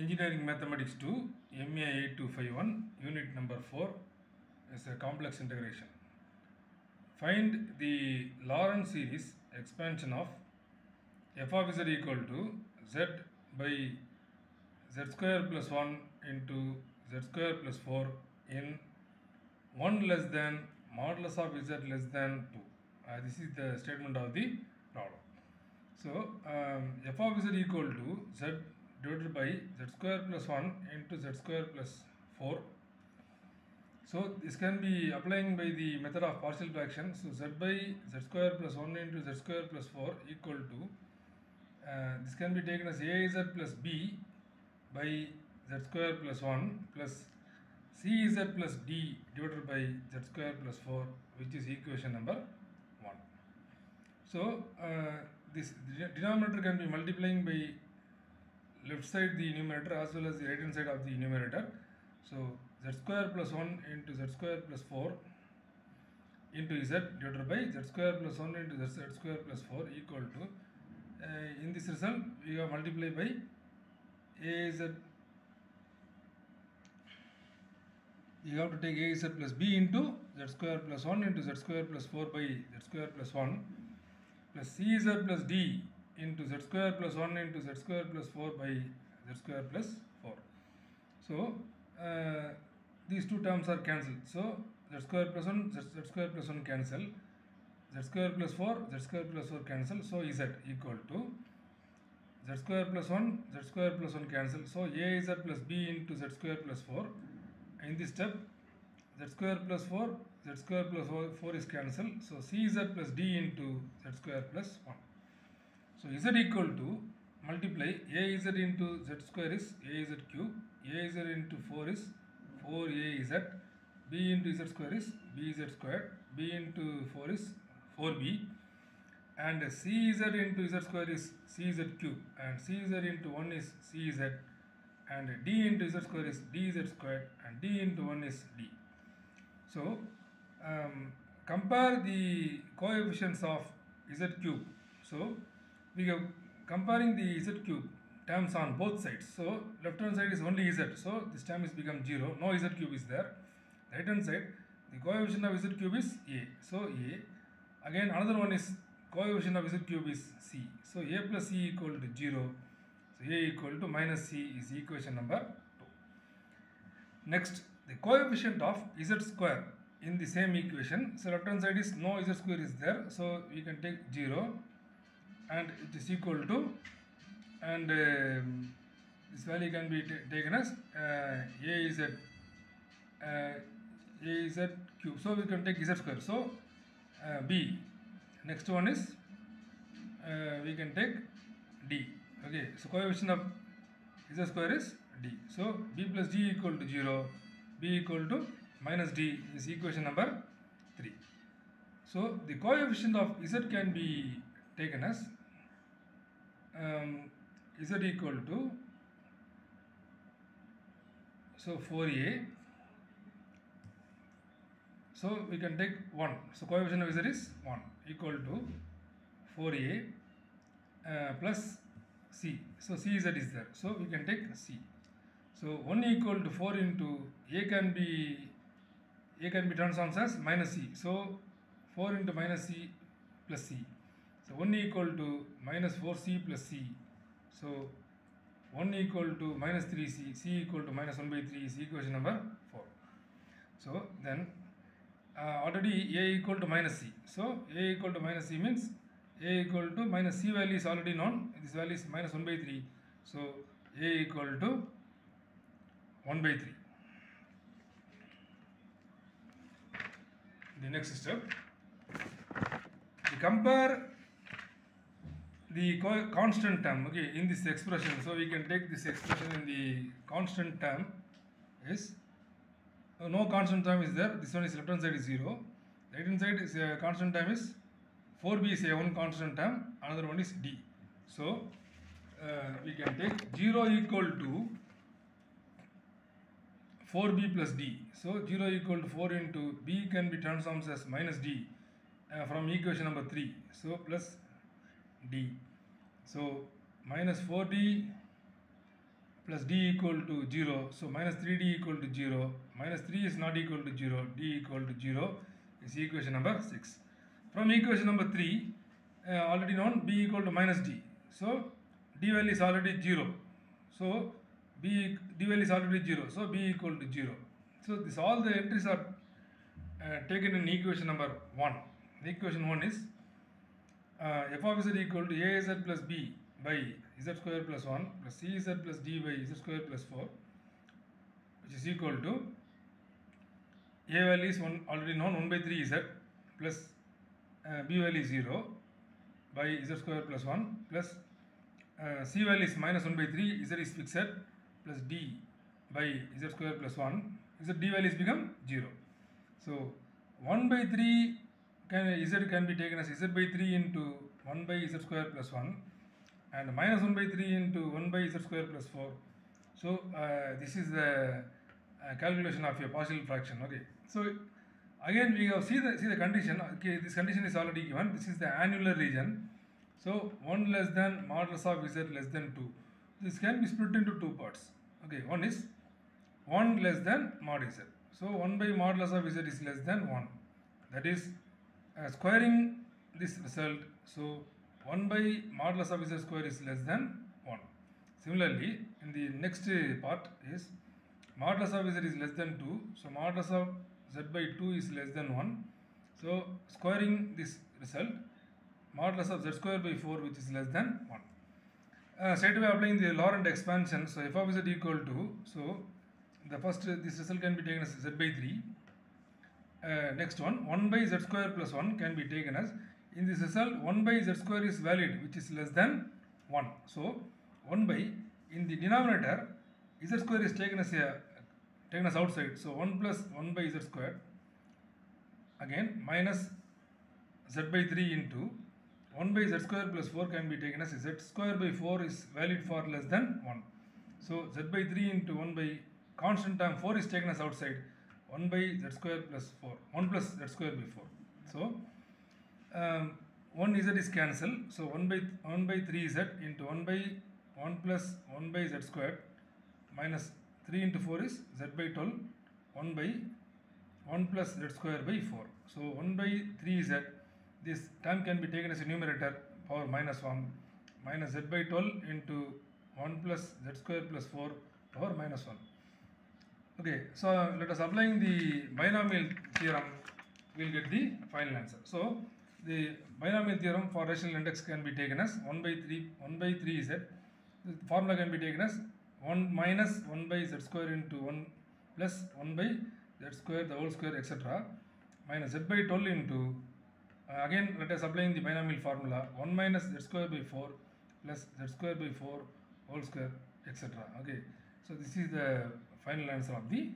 Engineering Mathematics 2, MA 8251, Unit number 4 is a complex integration. Find the Laurent series expansion of f of z equal to z by z square plus 1 into z square plus 4 in 1 less than modulus of z less than 2. Uh, this is the statement of the problem. So, um, f of z equal to z divided by z square plus 1 into z square plus 4. So, this can be applying by the method of partial fraction. So, z by z square plus 1 into z square plus 4 equal to uh, this can be taken as az plus b by z square plus 1 plus cz plus d divided by z square plus 4 which is equation number 1. So, uh, this denominator can be multiplying by left side the numerator as well as the right hand side of the numerator. So, z square plus 1 into z square plus 4 into z divided by z square plus 1 into z square plus 4 equal to uh, in this result we have multiplied by az you have to take az plus b into z square plus 1 into z square plus 4 by z square plus 1 plus cz plus d into z square plus 1 into z square plus 4 by z square plus 4 so uh, these two terms are cancelled so z square plus 1 z, z square plus 1 cancel z square plus 4 z square plus 4 cancel so z equal to z square plus 1 z square plus 1 cancel so a z plus b into z square plus 4 in this step z square plus 4 z square plus 4, 4 is cancelled so cz plus d into z square plus 1 so z equal to multiply az into z square is az cube az into 4 is 4az b into z square is bz squared b into 4 is 4b and cz into z square is cz cube and cz into 1 is cz and d into z square is dz squared and d into 1 is d. So, um, compare the coefficients of z cube. So, we are comparing the z cube terms on both sides. So, left hand side is only z. So, this term is become 0. No z cube is there. Right hand side, the coefficient of z cube is a. So, a. Again, another one is coefficient of z cube is c. So, a plus c equal to 0. So, a equal to minus c is equation number 2. Next, the coefficient of z square in the same equation. So, left hand side is no z square is there. So, we can take 0 and it is equal to and um, this value can be taken as uh, a z uh, a z cube. So, we can take z square. So, uh, b. Next one is uh, we can take d. Okay, so coefficient of z square is d. So b plus d equal to 0, b equal to minus d is equation number 3. So the coefficient of z can be taken as um, z equal to so 4a. So we can take 1. So coefficient of z is 1 equal to 4a uh, plus c. So c z is there. So we can take c. So 1 equal to 4 into a can be a can be transformed as minus c. So 4 into minus c plus c. So 1 equal to minus 4c plus c. So 1 equal to minus 3c, c equal to minus 1 by 3 is equation number 4. So then uh, already a equal to minus c. So a equal to minus c means a equal to minus c value is already known. This value is minus 1 by 3. So a equal to 1 by 3. The next step, we compare the co- constant term okay in this expression. So we can take this expression in the constant term is uh, no constant term is there. This one is left hand side is 0. Right hand side is a constant term is 4b is a one constant term. Another one is d. So uh, we can take 0 equal to 4b plus d. So 0 equal to 4 into b can be transformed as minus d uh, from equation number 3. So plus d. So minus 4d plus d equal to 0. So minus 3d equal to 0. Minus 3 is not equal to 0. d equal to 0 is equation number 6. From equation number 3, uh, already known b equal to minus d. So d value is already 0. So b d value is already 0. So b equal to 0. So this all the entries are uh, taken in equation number 1. The equation 1 is uh, f of z equal to az plus b by z square plus 1 plus cz plus d by z square plus 4 which is equal to a value is one already known 1 by 3 z plus uh, b value is 0 by z square plus 1 plus uh, c value is minus 1 by 3 z is fixed plus d by z square plus 1 z d is become 0 so 1 by 3 can z can be taken as z by 3 into 1 by z square plus 1 and minus 1 by 3 into 1 by z square plus 4 so uh, this is the uh, calculation of a partial fraction okay. So again we have see the see the condition. Okay this condition is already given. This is the annular region. So 1 less than modulus of z less than 2 this can be split into two parts. Okay one is 1 less than mod z. So 1 by modulus of z is less than 1 that is uh, squaring this result. So 1 by modulus of z square is less than 1 similarly in the next part is modulus of z is less than 2 so modulus of z by 2 is less than 1 so squaring this result modulus of z square by 4 which is less than 1 uh, straight away applying the Laurent expansion. So f of z equal to so the first this result can be taken as z by 3 uh, next one 1 by z square plus 1 can be taken as in this result 1 by z square is valid which is less than 1 so 1 by in the denominator z square is taken as a taken as outside. So 1 plus 1 by z square again minus z by 3 into 1 by z square plus 4 can be taken as z square by 4 is valid for less than 1 so z by 3 into 1 by constant term 4 is taken as outside 1 by z square plus 4 1 plus z square by 4 so um, 1 z is cancelled so 1 by 1 by 3 z into 1 by 1 plus 1 by z square minus 3 into 4 is z by 12 1 by 1 plus z square by 4 so 1 by 3 z this term can be taken as a numerator power minus 1 minus z by 12 into 1 plus z square plus 4 power minus 1 Okay, so let us applying the binomial theorem, we'll get the final answer. So the binomial theorem for rational index can be taken as 1 by 3, 1 by 3 z. The formula can be taken as 1 minus 1 by z square into 1 plus 1 by z square the whole square etc. minus z by 12 into uh, again let us applying the binomial formula 1 minus z square by 4 plus z square by 4 whole square etc. Okay, so this is the final answer of the.